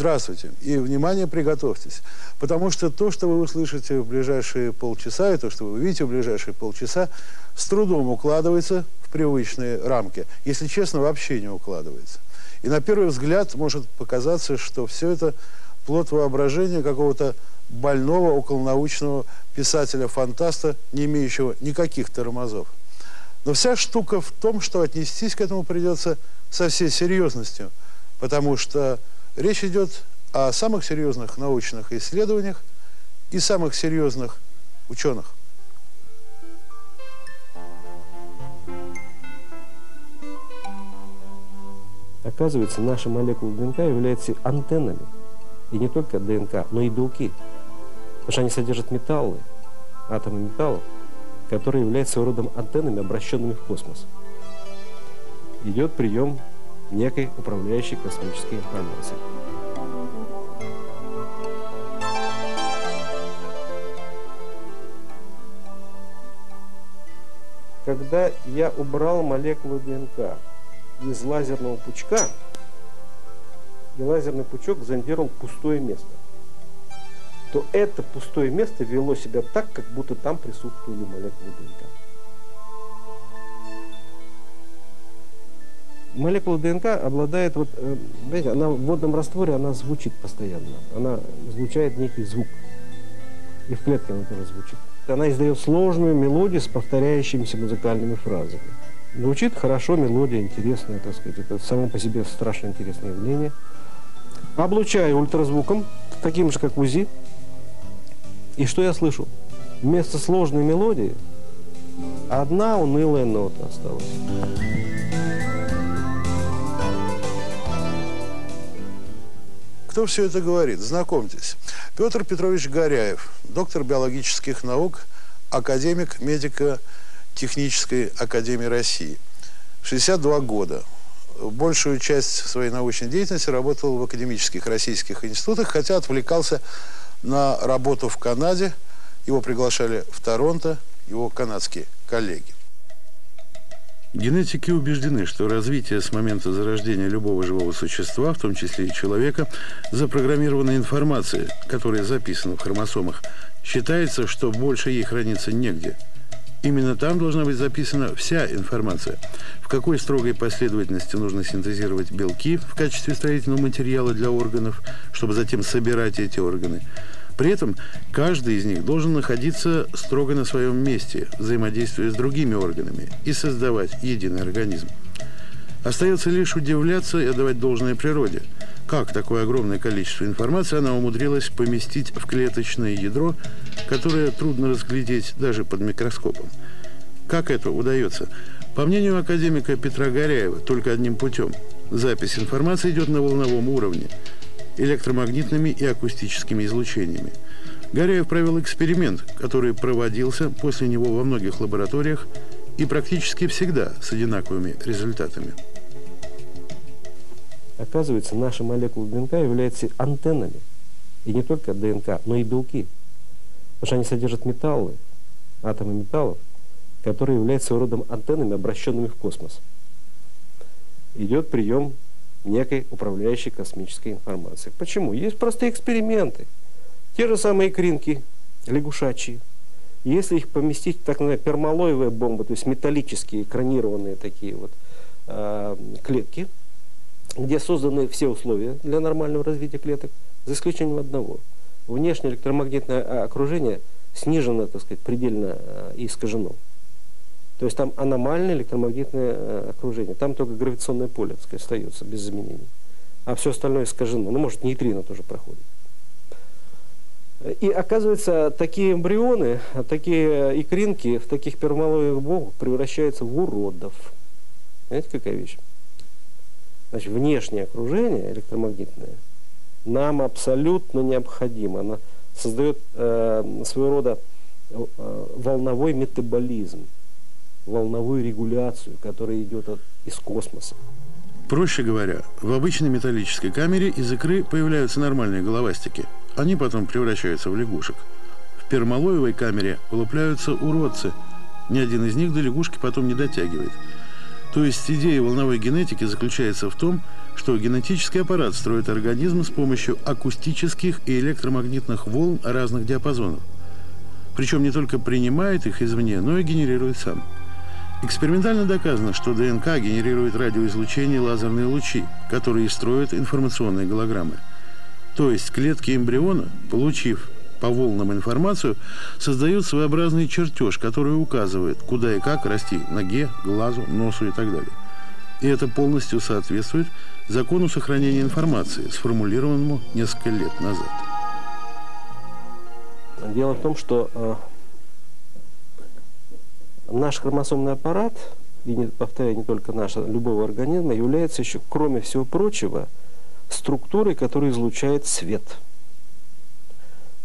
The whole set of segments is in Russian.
здравствуйте. И, внимание, приготовьтесь. Потому что то, что вы услышите в ближайшие полчаса, и то, что вы увидите в ближайшие полчаса, с трудом укладывается в привычные рамки. Если честно, вообще не укладывается. И на первый взгляд может показаться, что все это плод воображения какого-то больного околонаучного писателя-фантаста, не имеющего никаких тормозов. Но вся штука в том, что отнестись к этому придется со всей серьезностью, потому что речь идет о самых серьезных научных исследованиях и самых серьезных ученых. Оказывается, наша молекула ДНК является антеннами. И не только ДНК, но и белки. Потому что они содержат металлы, атомы металлов, которые являются родом антеннами, обращенными в космос. Идет прием некой управляющей космической информации. Когда я убрал молекулу ДНК из лазерного пучка, и лазерный пучок зондировал пустое место, то это пустое место вело себя так, как будто там присутствовали молекулы ДНК. Молекула ДНК обладает, вот, э, знаете, она в водном растворе, она звучит постоянно. Она излучает некий звук. И в клетке она тоже звучит. Она издает сложную мелодию с повторяющимися музыкальными фразами. Звучит хорошо, мелодия интересная, так сказать. Это само по себе страшно интересное явление. Облучаю ультразвуком, таким же, как УЗИ. И что я слышу? Вместо сложной мелодии одна унылая нота осталась. Кто все это говорит? Знакомьтесь. Петр Петрович Горяев, доктор биологических наук, академик медико-технической академии России. 62 года. Большую часть своей научной деятельности работал в академических российских институтах, хотя отвлекался на работу в Канаде. Его приглашали в Торонто, его канадские коллеги. Генетики убеждены, что развитие с момента зарождения любого живого существа, в том числе и человека, запрограммирована информация, которая записана в хромосомах. Считается, что больше ей хранится негде. Именно там должна быть записана вся информация. В какой строгой последовательности нужно синтезировать белки в качестве строительного материала для органов, чтобы затем собирать эти органы – при этом каждый из них должен находиться строго на своем месте, взаимодействуя с другими органами и создавать единый организм. Остается лишь удивляться и отдавать должное природе. Как такое огромное количество информации она умудрилась поместить в клеточное ядро, которое трудно разглядеть даже под микроскопом. Как это удается? По мнению академика Петра Горяева, только одним путем. Запись информации идет на волновом уровне – электромагнитными и акустическими излучениями. Гаряев провел эксперимент, который проводился после него во многих лабораториях и практически всегда с одинаковыми результатами. Оказывается, наша молекула ДНК является антеннами. И не только ДНК, но и белки. Потому что они содержат металлы, атомы металлов, которые являются своего антеннами, обращенными в космос. Идет прием некой управляющей космической информацией. Почему? Есть простые эксперименты. Те же самые кринки лягушачьи. Если их поместить в так называемые пермалоевые бомбы, то есть металлические экранированные такие вот э, клетки, где созданы все условия для нормального развития клеток, за исключением одного. Внешнее электромагнитное окружение снижено, так сказать, предельно э, и искажено. То есть там аномальное электромагнитное э, окружение. Там только гравитационное поле так сказать, остается без заменения. А все остальное искажено. Ну, может, нейтрино тоже проходит. И оказывается, такие эмбрионы, такие икринки в таких пермалоевых бомбах превращаются в уродов. Знаете, какая вещь? Значит, внешнее окружение электромагнитное нам абсолютно необходимо. Оно создает э, своего рода э, волновой метаболизм волновую регуляцию, которая идет от, из космоса. Проще говоря, в обычной металлической камере из икры появляются нормальные головастики. Они потом превращаются в лягушек. В пермалоевой камере вылупляются уродцы. Ни один из них до лягушки потом не дотягивает. То есть идея волновой генетики заключается в том, что генетический аппарат строит организм с помощью акустических и электромагнитных волн разных диапазонов. Причем не только принимает их извне, но и генерирует сам. Экспериментально доказано, что ДНК генерирует радиоизлучение лазерные лучи, которые строят информационные голограммы. То есть клетки эмбриона, получив по волнам информацию, создают своеобразный чертеж, который указывает, куда и как расти ноге, глазу, носу и так далее. И это полностью соответствует закону сохранения информации, сформулированному несколько лет назад. Дело в том, что э, наш хромосомный аппарат, и, не, повторяю, не только наш, а любого организма, является еще, кроме всего прочего, структурой, которая излучает свет.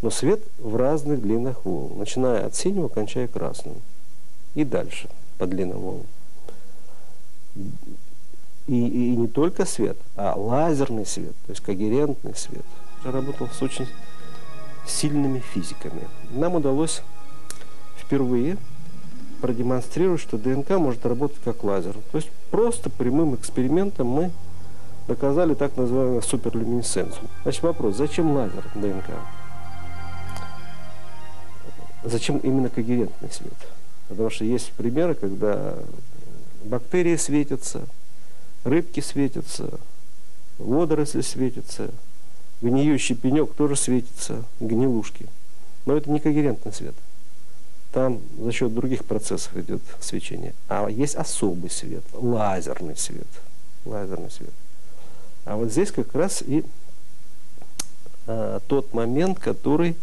Но свет в разных длинах волн, начиная от синего, кончая красным. И дальше по длинным волнам. И, и не только свет, а лазерный свет, то есть когерентный свет. Я работал с очень сильными физиками. Нам удалось впервые продемонстрировать, что ДНК может работать как лазер. То есть просто прямым экспериментом мы доказали так называемую суперлюминесценцию. Значит, вопрос, зачем лазер ДНК? Зачем именно когерентный свет? Потому что есть примеры, когда бактерии светятся, рыбки светятся, водоросли светятся, гниющий пенек тоже светится, гнилушки. Но это не когерентный свет. Там за счет других процессов идет свечение. А есть особый свет, лазерный свет. Лазерный свет. А вот здесь как раз и а, тот момент, который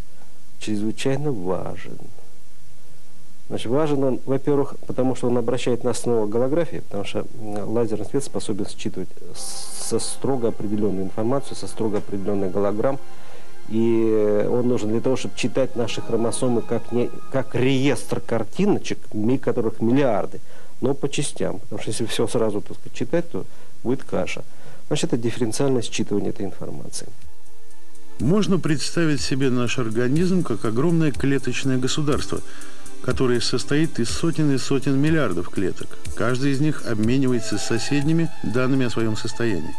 чрезвычайно важен. Значит, важен он, во-первых, потому что он обращает нас снова к голографии, потому что лазерный свет способен считывать со строго определенной информацией, со строго определенной голограмм, и он нужен для того, чтобы читать наши хромосомы как, не, как реестр картиночек, которых миллиарды, но по частям. Потому что если все сразу сказать, читать, то будет каша. Значит, это дифференциальное считывание этой информации. Можно представить себе наш организм как огромное клеточное государство, которое состоит из сотен и сотен миллиардов клеток. Каждый из них обменивается с соседними данными о своем состоянии.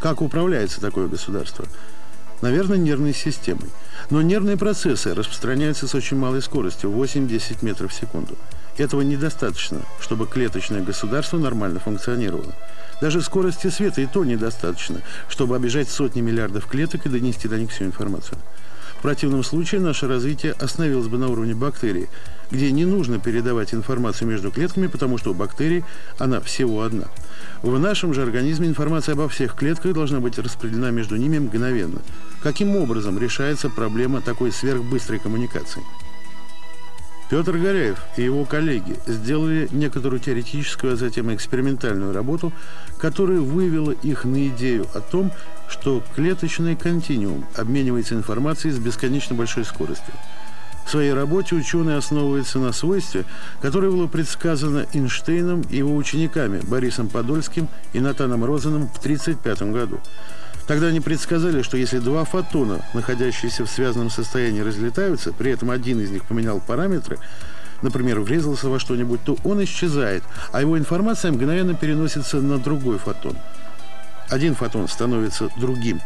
Как управляется такое государство? Наверное, нервной системой. Но нервные процессы распространяются с очень малой скоростью – 8-10 метров в секунду. Этого недостаточно, чтобы клеточное государство нормально функционировало. Даже скорости света и то недостаточно, чтобы обижать сотни миллиардов клеток и донести до них всю информацию. В противном случае наше развитие остановилось бы на уровне бактерий, где не нужно передавать информацию между клетками, потому что у бактерий она всего одна. В нашем же организме информация обо всех клетках должна быть распределена между ними мгновенно. Каким образом решается проблема такой сверхбыстрой коммуникации? Петр Горяев и его коллеги сделали некоторую теоретическую, а затем экспериментальную работу, которая вывела их на идею о том, что клеточный континуум обменивается информацией с бесконечно большой скоростью. В своей работе ученый основывается на свойстве, которое было предсказано Эйнштейном и его учениками Борисом Подольским и Натаном Розеном в 1935 году. Тогда они предсказали, что если два фотона, находящиеся в связанном состоянии, разлетаются, при этом один из них поменял параметры, например, врезался во что-нибудь, то он исчезает, а его информация мгновенно переносится на другой фотон. Один фотон становится другим.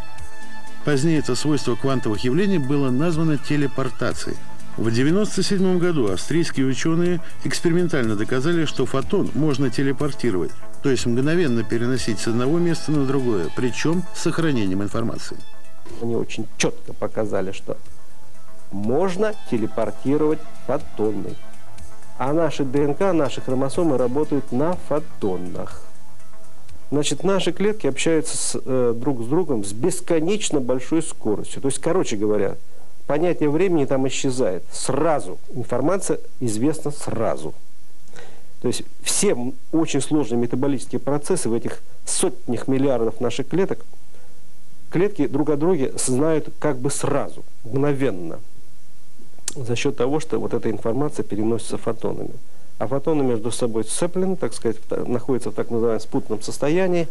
Позднее это свойство квантовых явлений было названо телепортацией. В 1997 году австрийские ученые экспериментально доказали, что фотон можно телепортировать, то есть мгновенно переносить с одного места на другое, причем с сохранением информации. Они очень четко показали, что можно телепортировать фотоны. А наши ДНК, наши хромосомы работают на фотонах. Значит, наши клетки общаются с, э, друг с другом с бесконечно большой скоростью. То есть, короче говоря, понятие времени там исчезает. Сразу. Информация известна сразу. То есть все очень сложные метаболические процессы в этих сотнях миллиардов наших клеток, клетки друг о друге знают как бы сразу, мгновенно, за счет того, что вот эта информация переносится фотонами. А фотоны между собой сцеплены, так сказать, находятся в так называемом спутанном состоянии.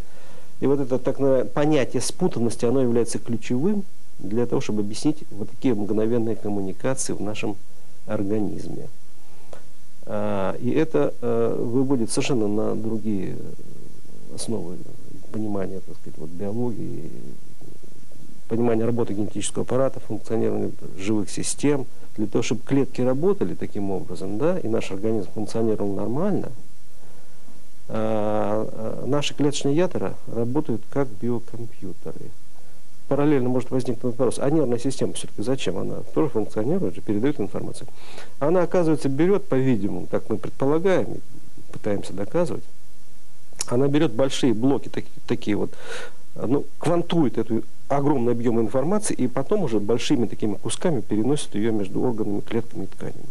И вот это так понятие спутанности, оно является ключевым для того, чтобы объяснить вот такие мгновенные коммуникации в нашем организме. А, и это а, выводит совершенно на другие основы понимания, так сказать, вот, биологии, понимания работы генетического аппарата, функционирования живых систем. Для того, чтобы клетки работали таким образом, да, и наш организм функционировал нормально, а, а, наши клеточные ядра работают как биокомпьютеры. Параллельно может возникнуть вопрос, а нервная система все-таки зачем? Она тоже функционирует, же передает информацию. Она, оказывается, берет, по-видимому, как мы предполагаем, пытаемся доказывать, она берет большие блоки, такие, такие вот, ну, квантует эту огромный объем информации и потом уже большими такими кусками переносит ее между органами, клетками и тканями.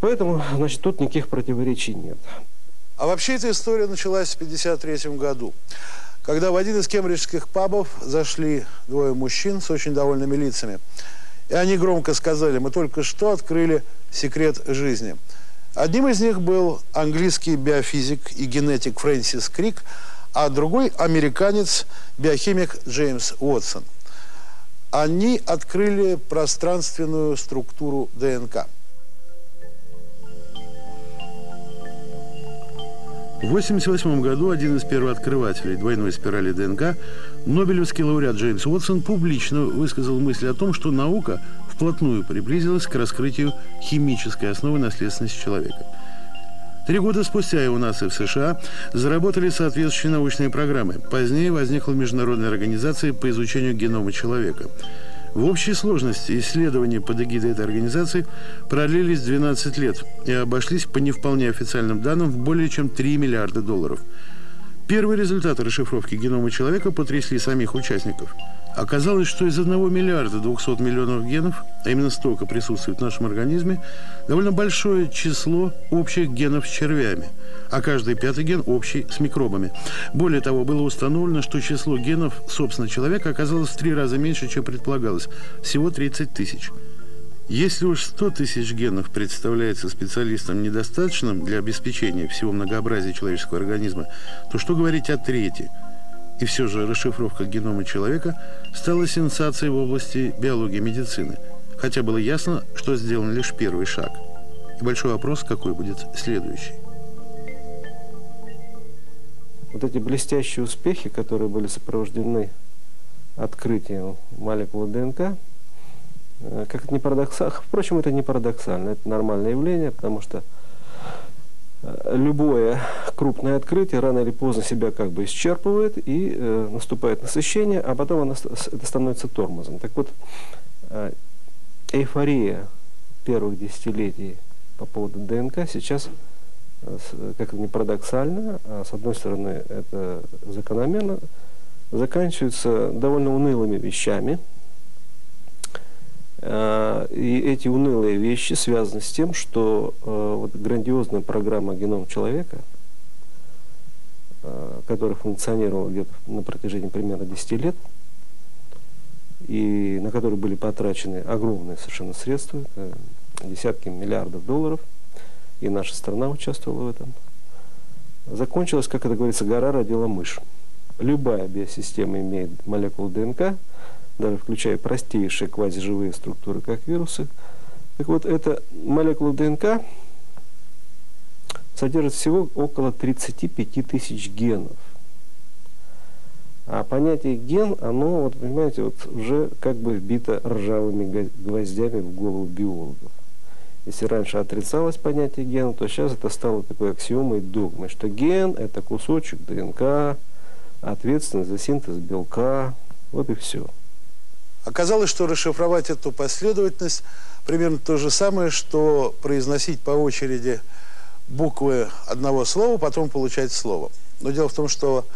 Поэтому, значит, тут никаких противоречий нет. А вообще эта история началась в 1953 году, когда в один из кембриджских пабов зашли двое мужчин с очень довольными лицами. И они громко сказали, мы только что открыли секрет жизни. Одним из них был английский биофизик и генетик Фрэнсис Крик, а другой американец, биохимик Джеймс Уотсон. Они открыли пространственную структуру ДНК – В 1988 году один из первооткрывателей двойной спирали ДНК, Нобелевский лауреат Джеймс Уотсон, публично высказал мысль о том, что наука вплотную приблизилась к раскрытию химической основы наследственности человека. Три года спустя и у нас, и в США заработали соответствующие научные программы. Позднее возникла международная организация по изучению генома человека – в общей сложности исследования под эгидой этой организации продлились 12 лет и обошлись по не вполне официальным данным в более чем 3 миллиарда долларов. Первые результаты расшифровки генома человека потрясли самих участников – Оказалось, что из 1 миллиарда 200 миллионов генов, а именно столько присутствует в нашем организме, довольно большое число общих генов с червями, а каждый пятый ген общий с микробами. Более того, было установлено, что число генов, собственно, человека оказалось в три раза меньше, чем предполагалось, всего 30 тысяч. Если уж 100 тысяч генов представляется специалистам недостаточным для обеспечения всего многообразия человеческого организма, то что говорить о трети – и все же расшифровка генома человека стала сенсацией в области биологии и медицины, хотя было ясно, что сделан лишь первый шаг. И большой вопрос, какой будет следующий. Вот эти блестящие успехи, которые были сопровождены открытием молекулы ДНК, э, как это не парадоксально, впрочем, это не парадоксально, это нормальное явление, потому что любое крупное открытие рано или поздно себя как бы исчерпывает и э, наступает насыщение, а потом оно, это становится тормозом. Так вот, э, эйфория первых десятилетий по поводу ДНК сейчас, э, как это не парадоксально, а с одной стороны это закономерно, заканчивается довольно унылыми вещами – Э, и эти унылые вещи связаны с тем, что э, вот грандиозная программа «Геном человека», э, которая функционировала где-то на протяжении примерно 10 лет, и на которую были потрачены огромные совершенно средства, десятки миллиардов долларов, и наша страна участвовала в этом, закончилась, как это говорится, гора родила мышь. Любая биосистема имеет молекулу ДНК – даже включая простейшие квазиживые структуры, как вирусы. Так вот, эта молекула ДНК содержит всего около 35 тысяч генов. А понятие ген, оно, вот понимаете, вот уже как бы вбито ржавыми гвоздями в голову биологов. Если раньше отрицалось понятие гена, то сейчас это стало такой аксиомой догмой, что ген – это кусочек ДНК, ответственный за синтез белка, вот и все. Оказалось, что расшифровать эту последовательность примерно то же самое, что произносить по очереди буквы одного слова, потом получать слово. Но дело в том, что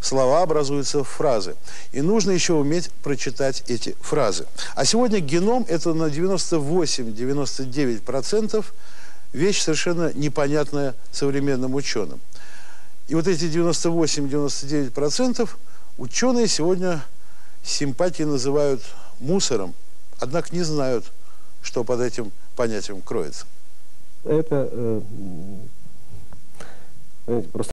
слова образуются в фразы. И нужно еще уметь прочитать эти фразы. А сегодня геном – это на 98-99% вещь совершенно непонятная современным ученым. И вот эти 98-99% ученые сегодня симпатии называют мусором, однако не знают, что под этим понятием кроется. Это э, просто